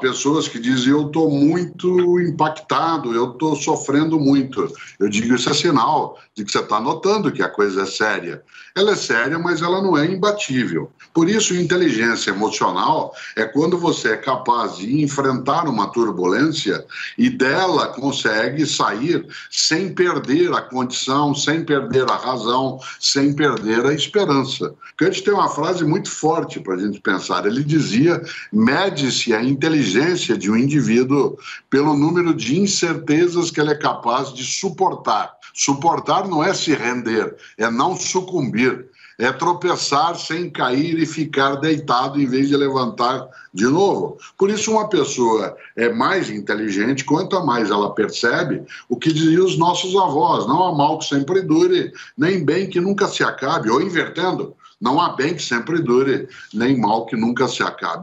pessoas que dizem eu estou muito impactado, eu estou sofrendo muito. Eu digo isso é sinal de que você está notando que a coisa é séria. Ela é séria, mas ela não é imbatível. Por isso, inteligência emocional é quando você é capaz de enfrentar uma turbulência e dela consegue sair sem perder a condição, sem perder a razão, sem perder a esperança. Kant tem uma frase muito forte para a gente pensar. Ele dizia: mede-se a inteligência de um indivíduo pelo número de incertezas que ele é capaz de suportar. Suportar não é se render, é não sucumbir é tropeçar sem cair e ficar deitado em vez de levantar de novo. Por isso, uma pessoa é mais inteligente quanto mais ela percebe o que diziam os nossos avós: não há mal que sempre dure, nem bem que nunca se acabe, ou invertendo, não há bem que sempre dure, nem mal que nunca se acabe.